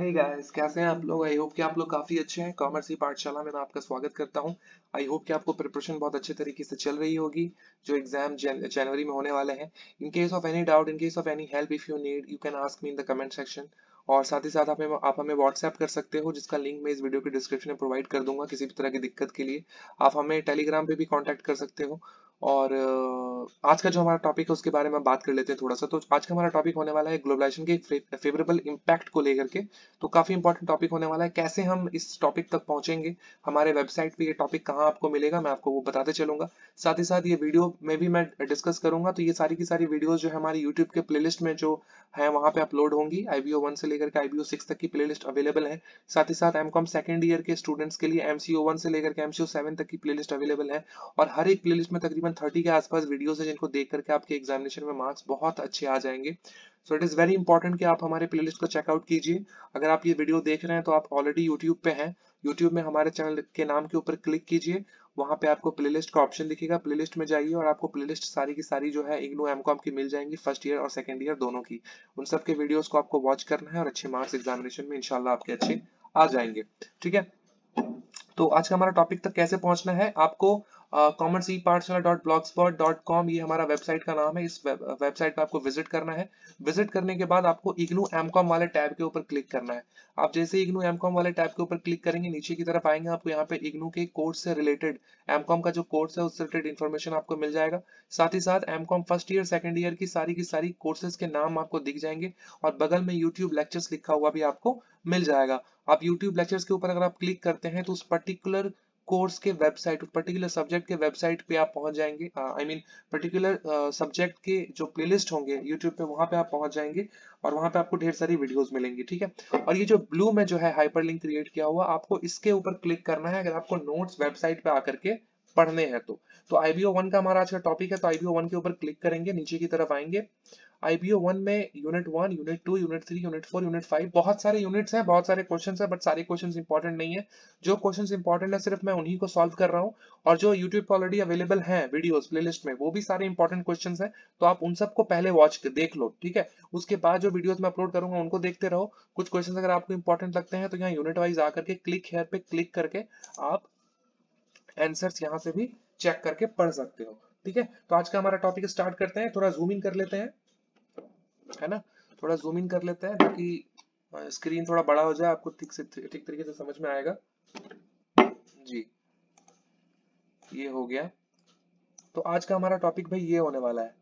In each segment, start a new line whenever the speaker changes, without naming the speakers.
Hey guys कैसे हैं आप लोग? आई होप कि आप लोग काफ़ी अच्छे हैं। कॉमर्स ही पाठशाला में मैं आपका स्वागत करता हूँ। आई होप कि आपको प्रिपरेशन बहुत अच्छे तरीके से चल रही होगी, जो एग्ज़ाम जनवरी में होने वाले हैं। In case of any doubt in case of any help if you need you can ask me in the comment section और साथ ही साथ आप हमें आप हमें व्हाट्सएप कर सकते हो, जिसका लिंक मैं इस वीडियो के डिस्क्रिप्शन में प्रोवाइड कर दूँगा किसी भी तरह की दिक्कत के लिए। आप हमें टेलीग्राम पे भी कांटेक्ट कर सकते हो। और आज का जो हमारा टॉपिक है, उसके बारे में बात कर लेते हैं थोड़ा सा। तो आज का हमारा टॉपिक होने वाला है ग्लोबलाइजेशन के फेवरेबल इम्पैक्ट को लेकर के। तो काफ़ी इंपॉर्टेंट टॉपिक होने वाला है, कैसे हम इस टॉपिक तक पहुँचेंगे, हमारे वेबसाइट पे ये टॉपिक कहाँ आपको मिलेगा, मैं आपको वो बताते चलूँगा। साथ ही साथ ये वीडियो में भी मैं डिस्कस करूँगा तो ये सारी की सारी वीडियो जो है हमारी यूट्यूब के प्लेलिस्ट में जो है, वहाँ पे अपलोड होंगी। आईबीओ वन से लेकर के आईबीओ सिक्स तक की प्लेलिस्ट अवेलेबल है। साथ ही साथ एमकॉम सेकंड ईयर के स्टूडेंट्स के लिए एमसीओ वन से लेकर के एमसीओ सेवन तक की प्लेलिस्ट अवेलेबल है। और हर एक प्लेलिस्ट में तकरीबन थर्टी के आसपास वीडियोस है जिनको देख करके आपके एग्जामिनेशन में मार्क्स बहुत अच्छे आ जाएँगे। So it is very important कि आप हमारे प्लेलिस्ट को चेकआउट कीजिए। अगर आप ये वीडियो देख रहे हैं तो आप ऑलरेडी यूट्यूब पे हैं। यूट्यूब में हमारे चैनल के नाम के ऊपर क्लिक कीजिए। वहाँ पे आपको प्लेलिस्ट का ऑप्शन दिखेगा। प्लेलिस्ट में जाइए और आपको प्लेलिस्ट सारी की सारी जो है इग्नू एमकॉम की मिल जाएँगी फ़र्स्ट ईयर और सेकंड ईयर दोनों की। उन सब के वीडियोस को आपको वॉच करना है और अच्छे मार्क्स एग्जामिनेशन में इंशाल्लाह आपके अच्छे आ जाएँगे। ठीक है? तो आज का हमारा टॉपिक तक कैसे पहुँचना है? आपको कॉमर्स ई पाठशाला ये हमारा वेबसाइट का नाम है। इस वेबसाइट पे आपको विज़िट करना है। विज़िट करने के बाद आपको इग्नू एमकॉम वाले टैब के ऊपर क्लिक करना है। आप जैसे इग्नू एमकॉम वाले टैब के ऊपर क्लिक करेंगे, नीचे की तरफ़ आएँगे आपको यहाँ पे इग्नू के कोर्स से रिलेटेड एमकॉम का जो कोर्स है उससे रिलेटेड इन्फॉर्मेशन आपको मिल जाएगा। साथ ही साथ MCom first year second year की सारी की सारी कोर्सेज के नाम आपको दिख जाएँगे और बगल में यूट्यूब लेक्चर्स लिखा हुआ भी आपको मिल जाएगा। आप यूट्यूब लेक्चर्स के ऊपर अगर आप क्लिक करते हैं तो उस पर्टिकुलर कोर्स के वेबसाइट पर्टिकुलर सब्जेक्ट के वेबसाइट पे आप पहुँच जाएँगे। आई मीन पर्टिकुलर सब्जेक्ट के जो प्लेलिस्ट होंगे यूट्यूब पे, वहाँ पे आप पहुँच जाएँगे और वहाँ पे आपको ढेर सारी वीडियोस मिलेंगी, ठीक है? और ये जो ब्लू में जो है हाइपर लिंक क्रिएट किया हुआ, आपको इसके ऊपर क्लिक करना है। अगर आपको नोट्स वेबसाइट पे आकर के पढ़ने हैं तो। तो आईबीओ वन का हमारा आज का टॉपिक है तो आईबीओ वन के ऊपर क्लिक करेंगे, नीचे की तरफ़ आएँगे। आईबीओ वन में unit one unit two unit three unit four unit five बहुत सारे यूनिट्स हैं, बहुत सारे क्वेश्चन हैं बट सारे क्वेश्चन इंपॉर्टेंट नहीं है। जो क्वेश्चन इंपॉर्टेंट है, सिर्फ़ मैं उन्हीं को सॉल्व कर रहा हूँ। और जो यूट्यूब पर ऑलरेडी अवेलेबल है वीडियोस प्लेलिस्ट में, वो भी सारे इंपॉर्टेंट क्वेश्चन है। तो आप उन सबको पहले वॉच देख लो, ठीक है? उसके बाद जो वीडियोस मैं अपलोड करूँगा, उनको देखते रहो। कुछ क्वेश्चन अगर आपको इंपॉर्टेंट लगते हैं तो यहाँ यूनिट वाइज आकर के क्लिक हेयर पे क्लिक करके आप आंसर्स यहाँ से भी चेक करके पढ़ सकते हो, ठीक है? तो आज का हमारा टॉपिक स्टार्ट करते हैं, थोड़ा जूम इन कर लेते हैं। है ना? थोड़ा जूम इन कर लेते हैं ताकि स्क्रीन थोड़ा बड़ा हो जाए, आपको ठीक से, ठीक तरीके से समझ में आएगा। जी। ये हो गया। तो आज का हमारा टॉपिक भाई ये होने वाला है।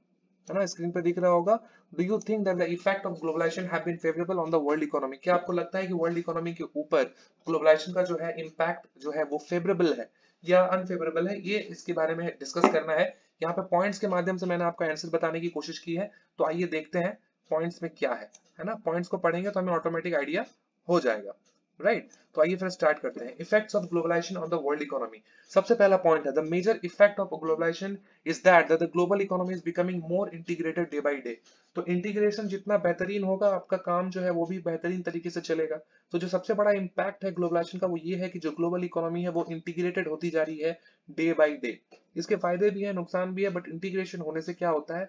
है ना? स्क्रीन पे दिख रहा होगा do you think that the effect of globalisation have been favourable on the world economy क्या आपको लगता है कि वर्ल्ड इकोनॉमी के ऊपर ग्लोबलाइजेशन का जो है इम्पैक्ट जो है वो फेवरेबल है या अनफेवरेबल है? ये इसके बारे में डिस्कस करना है। यहाँ पे पॉइंट्स के माध्यम से मैंने आपका आंसर बताने की कोशिश की है। तो आइए देखते हैं। पॉइंट्स में क्या है है ना? पॉइंट्स को पढ़ेंगे तो हमें ऑटोमेटिक आइडिया हो जाएगा राइट right? तो आइए फिर स्टार्ट करते हैं. Effects of globalisation on the world economy सबसे पहला पॉइंट है the major effect of globalisation is that the global economy is becoming more integrated day by day तो इंटीग्रेशन जितना बेहतरीन होगा, आपका काम जो है वो भी बेहतरीन तरीके से चलेगा. तो जो सबसे बड़ा इम्पैक्ट है ग्लोबलाइजेशन का वो ये है कि जो ग्लोबल इकोनॉमी है वो इंटीग्रेटेड होती जा रही है डे बाई डे इसके फ़ायदे भी है, नुकसान भी है बट इंटीग्रेशन होने से क्या होता है?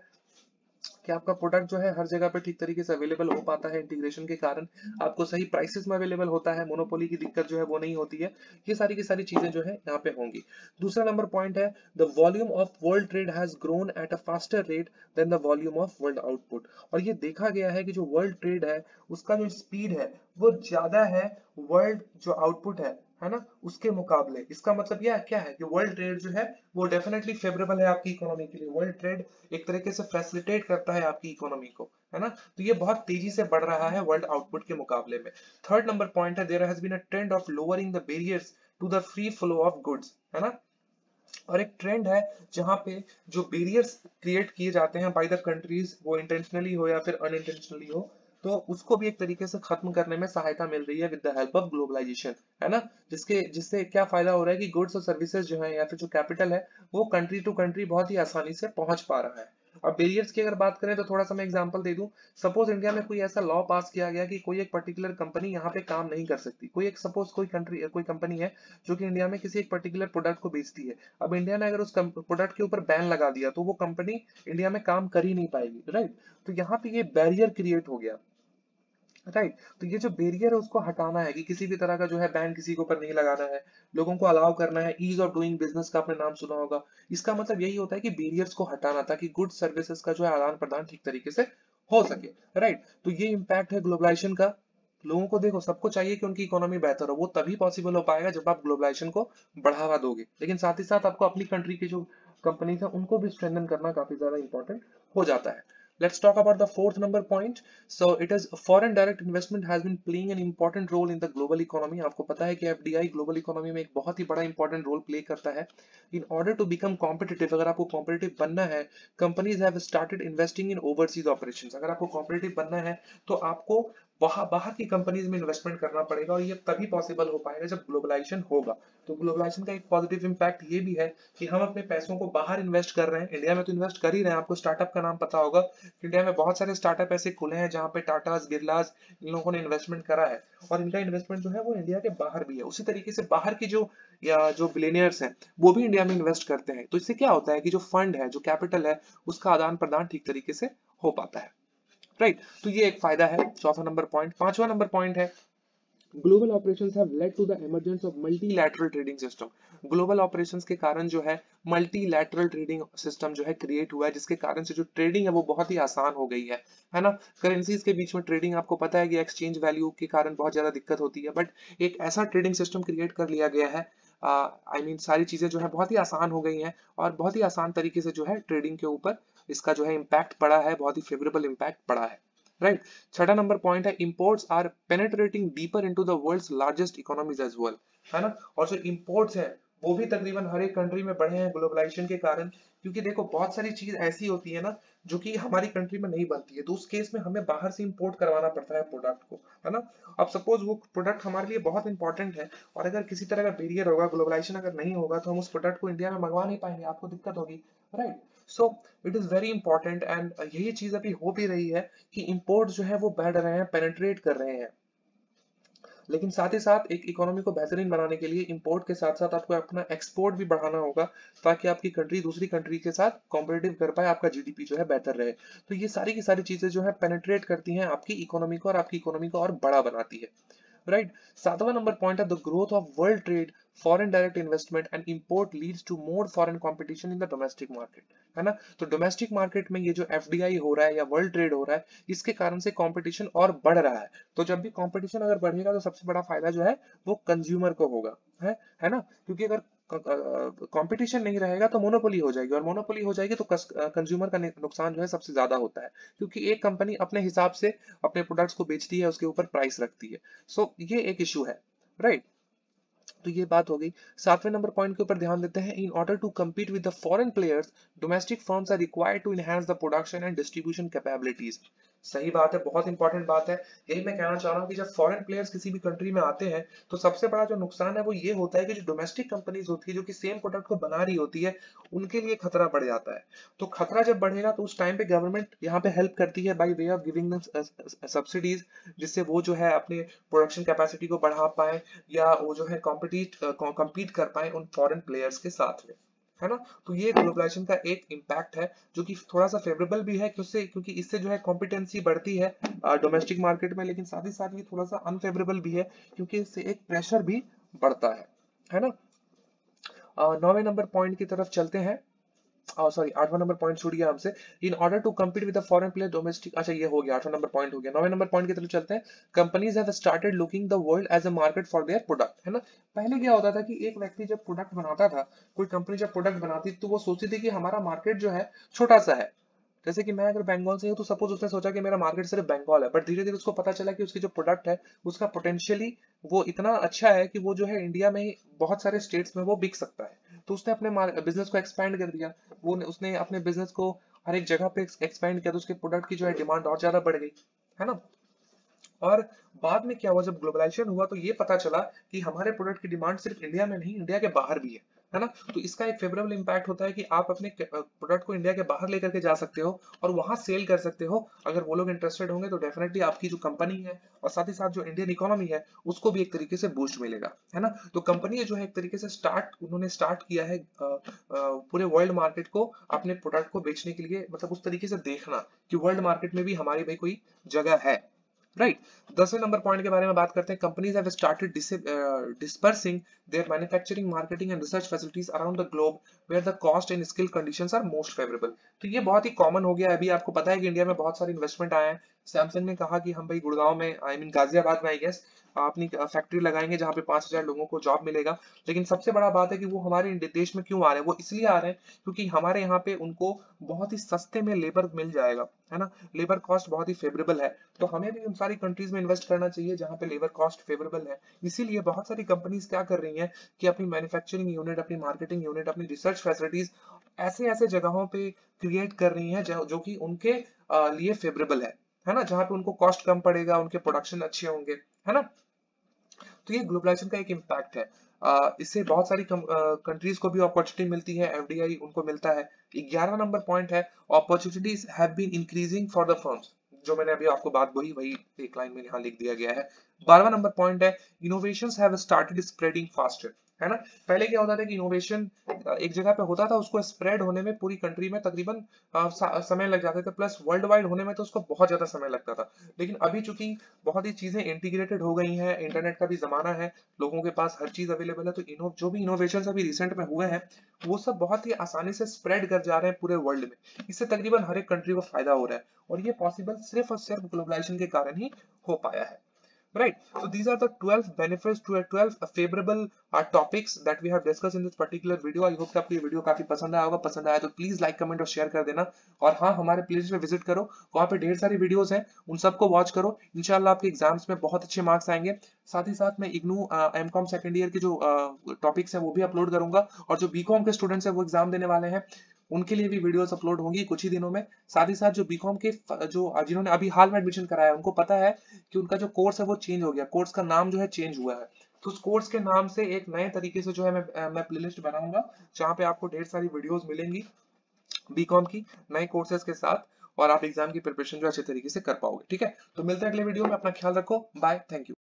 कि आपका प्रोडक्ट जो है हर जगह पे ठीक तरीके से अवेलेबल हो पाता है इंटीग्रेशन के कारण, आपको सही प्राइसेस में अवेलेबल होता है मोनोपोली की दिक्कत जो है वो नहीं होती है, ये सारी की सारी चीज़ें जो है यहाँ पे होंगी। दूसरा नंबर पॉइंट है the volume of world trade has grown at a faster rate than the volume of world output और ये देखा गया है कि जो वर्ल्ड ट्रेड है, उसका जो स्पीड है, वो ज़्यादा है वर्ल्ड जो आउटपुट है। है ना? उसके मुकाबले। इसका मतलब यह क्या है कि वर्ल्ड ट्रेड जो है, वो डेफिनेटली फेवरेबल है आपकी इकोनॉमी के लिए। वर्ल्ड ट्रेड एक तरीके से फैसिलिटेट करता है आपकी इकोनॉमी को, है ना? तो ये बहुत तेज़ी से बढ़ रहा है वर्ल्ड आउटपुट के मुकाबले में। थर्ड नंबर पॉइंट है there has been a trend of lowering the barriers to the free flow of goods है ना? और एक ट्रेंड है जहाँ पे जो बेरियर्स क्रिएट किए जाते हैं बाय द कंट्रीज़ वो इंटेंशनली हो या फिर अनइंटेंशनली हो तो उसको भी एक तरीके से खत्म करने में सहायता मिल रही है with the help of globalisation है ना? जिसके, जिससे क्या फ़ायदा हो रहा है कि गुड्स और सर्विसेज़ जो है या फिर जो कैपिटल है, वो कंट्री टू कंट्री बहुत ही आसानी से पहुँच पा रहा है। अब बेरियर्स की अगर बात करें तो थोड़ा सा मैं एग्जांपल दे दूँ। सपोज़ इंडिया में कोई ऐसा लॉ पास किया गया कि कोई एक पर्टिकुलर कंपनी यहाँ पे काम नहीं कर सकती। कोई एक सपोज़ कोई कंट्री कोई कंपनी है जो कि इंडिया में किसी एक पर्टिकुलर प्रोडक्ट को बेचती है। अब इंडिया ने अगर उस प्रोडक्ट के ऊपर बैन लगा दिया तो वो कंपनी इंडिया में काम कर ही नहीं पाएगी राइट तो यहाँ पे ये बैरियर क्रिएट हो गया। Right right. तो ये जो बेरियर है उसको हटाना है कि किसी भी तरह का जो है बैन किसी के ऊपर नहीं लगाना है लोगों को अलाउ करना है ईज ऑफ़ डूइंग बिज़नेस का आपने नाम सुना होगा इसका मतलब यही होता है कि बेरियर्स को हटाना, ताकि गुड सर्विसेज़ का जो है आदान प्रदान ठीक तरीके से हो सके राइट right. तो ये इम्पैक्ट है ग्लोबलाइजेशन का लोगों को देखो, सबको चाहिए कि उनकी इकोनॉमी बेहतर हो, वो तभी पॉसिबल हो पाएगा जब आप ग्लोबलाइजेशन को बढ़ावा दोगे लेकिन साथ ही साथ आपको अपनी कंट्री की जो कंपनीज़ है, उनको भी स्ट्रेंथन करना काफ़ी ज़्यादा इंपॉर्टेंट हो जाता है Let's talk about the fourth number point. So it is foreign direct investment has been playing an important role in the global economy. आपको पता है कि FDI global economy में एक बहुत ही बड़ा important role play करता है. In order to become competitive, अगर आपको competitive बनना है, companies have started investing in overseas operations. अगर आपको competitive बनना है, तो आपको वहाँ बाहर की कंपनीज़ में इन्वेस्टमेंट करना पड़ेगा और ये तभी पॉसिबल हो पाएगा जब ग्लोबलाइजेशन होगा। तो ग्लोबलाइजेशन का एक पॉजिटिव इम्पैक्ट ये भी है कि हम अपने पैसों को बाहर इन्वेस्ट कर रहे हैं। इंडिया में तो इन्वेस्ट कर ही रहे हैं। आपको स्टार्टअप का नाम पता होगा इंडिया में बहुत सारे स्टार्टअप ऐसे खुले हैं जहाँ पे टाटास गिरलास इन लोगों ने इन्वेस्टमेंट करा है। और इनका इन्वेस्टमेंट जो है वो इंडिया के बाहर भी है। उसी तरीके से बाहर की जो, या जो बिलेनियर्स हैं, वो भी इंडिया में इन्वेस्ट करते हैं। तो इससे क्या होता है कि जो फंड है, जो कैपिटल है, उसका आदान प्रदान ठीक तरीके से हो पाता है। Right right? तो ये एक फ़ायदा है चौथा नंबर पॉइंट पांचवा नंबर पॉइंट है। Global operations have led to the emergence of multilateral trading system global operations के कारण जो है मल्टीलैटरल ट्रेडिंग सिस्टम जो है क्रिएट हुआ है जिसके कारण से जो ट्रेडिंग है वो बहुत ही आसान हो गई है। है ना? करेंसीज के बीच में ट्रेडिंग आपको पता है कि एक्सचेंज वैल्यू के कारण बहुत ज़्यादा दिक्कत होती है बट एक ऐसा ट्रेडिंग सिस्टम क्रिएट कर लिया गया है। I uh, mean I mean, सारी चीज़ें जो है बहुत ही आसान हो गई हैं और बहुत ही आसान तरीके से जो है ट्रेडिंग के ऊपर इसका जो है इम्पैक्ट पड़ा है, बहुत ही फेवरेबल इम्पैक्ट पड़ा है राइट छठा नंबर पॉइंट है imports are penetrating deeper into the world's largest economies as well है ना? और जो इंपोर्ट्स है, वो भी तकरीबन हर एक कंट्री में बढ़े हैं ग्लोबलाइजेशन के कारण, क्योंकि देखो, बहुत सारी चीज़ ऐसी होती है ना, जो कि हमारी कंट्री में नहीं बनती है तो उस केस में हमें बाहर से इंपोर्ट करवाना पड़ता है प्रोडक्ट को, है ना? अब सपोज़ वो प्रोडक्ट हमारे लिए बहुत इंपॉर्टेंट है, और अगर किसी तरह का बेरियर होगा ग्लोबलाइजेशन अगर नहीं होगा तो हम उस प्रोडक्ट को इंडिया में मंगवा नहीं पाएँगे, आपको दिक्कत होगी right so it is very important and यही चीज़ अभी हो भी रही है कि इम्पोर्ट जो है वो बढ़ रहे हैं पेनेट्रेट कर रहे हैं। लेकिन साथ ही साथ एक इकोनॉमी को बेहतरीन बनाने के लिए इंपोर्ट के साथ साथ आपको अपना एक्सपोर्ट भी बढ़ाना होगा ताकि आपकी कंट्री दूसरी कंट्री के साथ कॉम्पिटेटिव कर पाए, आपका जीडीपी जो है बेहतर रहे। तो ये सारी की सारी चीज़ें जो है पेनेट्रेट करती हैं आपकी इकोनॉमी को और आपकी इकोनॉमी को और बड़ा बनाती है। राइट सातवां नंबर पॉइंट है the growth of world trade foreign direct investment and import leads to more foreign competition in the domestic market है ना? तो डोमेस्टिक मार्केट में ये जो एफडीआई हो रहा है या वर्ल्ड ट्रेड हो रहा है, इसके कारण से कंपटीशन और बढ़ रहा है। तो जब भी कंपटीशन अगर बढ़ेगा तो सबसे बड़ा फ़ायदा जो है, वो कंज्यूमर को होगा। है? है ना? क्योंकि अगर कंपटीशन नहीं रहेगा तो मोनोपोली हो जाएगी। और मोनोपोली हो जाएगी तो कंज्यूमर का नुकसान जो है सबसे ज़्यादा होता है। क्योंकि एक कंपनी अपने हिसाब से अपने प्रोडक्ट्स को बेचती है उसके ऊपर प्राइस रखती है। सो so, ये एक इश्यू है राइट right? तो ये बात हो गई। सातवें नंबर पॉइंट के ऊपर ध्यान देते हैं। In order to compete with the foreign players domestic firms are required to enhance the production and distribution capabilities सही बात है, बहुत इंपॉर्टेंट बात है। यही मैं कहना चाह रहा हूँ कि जब फॉरेन प्लेयर्स किसी भी कंट्री में आते हैं तो सबसे बड़ा जो नुकसान है वो ये होता है कि जो डोमेस्टिक कंपनीज़ होती है, जो कि सेम प्रोडक्ट को बना रही होती है, उनके लिए खतरा बढ़ जाता है। तो खतरा जब बढ़ेगा तो उस टाइम पे गवर्नमेंट यहाँ पे हेल्प करती है by way of giving subsidies जिससे वो जो है अपने प्रोडक्शन कैपेसिटी को बढ़ा पाए, या वो जो है कॉम्पिटिट कम्पीट कर पाए उन फॉरन प्लेयर्स के साथ में। है ना? तो ये ग्लोबलाइजेशन का एक इम्पैक्ट है, जो कि थोड़ा सा फेवरेबल भी है क्योंकि क्योंकि इससे जो है कॉम्पिटेंसी बढ़ती है डोमेस्टिक मार्केट में, लेकिन साथ ही साथ ये थोड़ा सा अनफेवरेबल भी है, क्योंकि इससे एक प्रेशर भी बढ़ता है है ना? नौवे नंबर पॉइंट की तरफ़ चलते हैं। सॉरी oh, आठवां नंबर पॉइंट छूट गया हमसे in order to compete with foreign player domestic अच्छा ये हो गया आठवां नंबर पॉइंट हो गया। नौवे नंबर पॉइंट की तरफ़ चलते हैं। Companies have started looking the world as a market for their product है ना? पहले क्या होता था कि एक व्यक्ति जब प्रोडक्ट बनाता था कोई कंपनी जब प्रोडक्ट बनाती तो वो सोचती थी कि हमारा मार्केट जो है छोटा सा है। जैसे कि मैं अगर बंगाल से हूँ तो सपोज़ उसने सोचा कि मेरा मार्केट सिर्फ़ बंगाल है बट धीरे धीरे उसको पता चला कि उसकी जो प्रोडक्ट है उसका पोटेंशियली वो इतना अच्छा है कि वो जो है इंडिया में बहुत सारे स्टेट्स में वो बिक सकता है। तो उसने अपने बिज़नेस को एक्सपेंड कर दिया। वो उसने अपने बिज़नेस को हर एक जगह पे एक्सपेंड किया तो उसके प्रोडक्ट की जो है डिमांड और ज़्यादा बढ़ गई, है ना? और बाद में क्या हुआ? जब ग्लोबलाइजेशन हुआ तो ये पता चला कि हमारे प्रोडक्ट की डिमांड सिर्फ़ इंडिया में नहीं इंडिया के बाहर भी है। है ना? तो इसका एक फेवरेबल इम्पैक्ट होता है कि आप अपने प्रोडक्ट को इंडिया के बाहर लेकर के जा सकते हो और वहाँ सेल कर सकते हो। अगर वो लोग इंटरेस्टेड होंगे तो डेफिनेटली आपकी जो कंपनी है और साथ ही साथ जो इंडियन इकोनॉमी है, उसको भी एक तरीके से बूस्ट मिलेगा, है ना? तो कंपनी जो है एक तरीके से स्टार्ट उन्होंने स्टार्ट किया है पूरे वर्ल्ड मार्केट को अपने प्रोडक्ट को बेचने के लिए मतलब उस तरीके से देखना कि वर्ल्ड मार्केट में भी हमारी भाई कोई जगह है। राइट दसवें नंबर पॉइंट के बारे में बात करते हैं। Companies have started dispersing their manufacturing marketing and research facilities around the globe where the cost and skill conditions are most favourable तो ये बहुत ही कॉमन हो गया। है अभी आपको पता है कि इंडिया में बहुत सारे इन्वेस्टमेंट आए हैं। सैमसंग ने कहा कि हम भाई गुड़गांव में आई मीन गाजियाबाद में आई गेस अपनी फैक्ट्री लगाएँगे जहाँ पे पाँच हज़ार लोगों को जॉब मिलेगा। लेकिन सबसे बड़ा बात है कि वो हमारे देश में क्यों आ रहे हैं? वो इसलिए आ रहे हैं क्योंकि हमारे यहाँ पे उनको बहुत ही सस्ते में लेबर मिल जाएगा, है ना? लेबर कॉस्ट बहुत ही फेवरेबल है। तो हमें भी उन सारी कंट्रीज़ में इन्वेस्ट करना चाहिए जहाँ पे लेबर कॉस्ट फेवरेबल है। इसीलिए बहुत सारी कंपनीज़ क्या कर रही हैं कि अपनी मैन्युफैक्चरिंग यूनिट अपनी मार्केटिंग यूनिट अपनी रिसर्च फैसिलिटीज़ ऐसे ऐसे जगहों पे क्रिएट कर रही हैं जो कि उनके लिए फेवरेबल है। है ना, जहाँ पे उनको कॉस्ट कम पड़ेगा, उनके प्रोडक्शन अच्छे होंगे, है ना? तो ये ग्लोबलाइजेशन का एक इम्पैक्ट है। इससे बहुत सारी कंट्रीज़ को भी अपॉर्चुनिटी मिलती है एफडीआई उनको मिलता है। ग्यारह नंबर पॉइंट है opportunities have been increasing for the firms जो मैंने अभी आपको बात बोली वही एक लाइन में यहाँ लिख दिया गया है। बारहवा नंबर पॉइंट है innovations have started spreading faster है ना? पहले क्या होता था कि इनोवेशन एक जगह पे होता था, उसको स्प्रेड होने में पूरी कंट्री में तकरीबन समय लग जाते थे प्लस वर्ल्ड वाइड होने में तो उसको बहुत ज़्यादा समय लगता था। लेकिन अभी चूँकि बहुत ही चीज़ें इंटीग्रेटेड हो गई हैं इंटरनेट का भी जमाना है, लोगों के पास हर चीज़ अवेलेबल है तो इनो, जो भी इनोवेशन अभी रिसेंट में हुए हैं, वो सब बहुत ही आसानी से स्प्रेड कर जा रहे हैं पूरे वर्ल्ड में। इससे तकरीबन हर एक कंट्री को फ़ायदा हो रहा है, और ये पॉसिबल सिर्फ़ और सिर्फ़ ग्लोबलाइजेशन के कारण ही हो पाया है। Right. So these are the 12 benefits to 12 favorable uh, topics that we have discussed in this particular video. I hope आपको ये वीडियो काफ़ी पसंद आया होगा। पसंद आया तो प्लीज़ लाइक कमेंट और शेयर कर देना। और हाँ हमारे प्लेलिस्ट पे विज़िट करो। वहाँ पे ढेर सारी वीडियोस हैं। उन सबको वॉच करो। इंशाल्लाह आपके एग्ज़ाम्स में बहुत अच्छे मार्क्स आएँगे। साथ ही साथ मैं IGNOU M Com second year के जो टॉपिक्स है वो भी अपलोड करूँगा। और जो बीकॉम के स्टूडेंट्स है वो एग्ज़ाम देने वाले हैं। उनके लिए भी वीडियोस अपलोड होंगी कुछ ही दिनों में। साथ ही साथ जो बीकॉम के जो जिन्होंने अभी हाल में एडमिशन कराया उनको पता है कि उनका जो कोर्स है वो चेंज हो गया। कोर्स का नाम जो है चेंज हुआ है। तो उस कोर्स के नाम से एक नए तरीके से जो है मैं मैं प्लेलिस्ट बनाऊँगा, जहाँ पे आपको ढेर सारी वीडियोस मिलेंगी बीकॉम की नए कोर्सेज के साथ और आप एग्ज़ाम की प्रिपरेशन जो अच्छे तरीके से कर पाओगे। ठीक है? तो मिलते हैं अगले वीडियो में। अपना ख्याल रखो। Bye thank you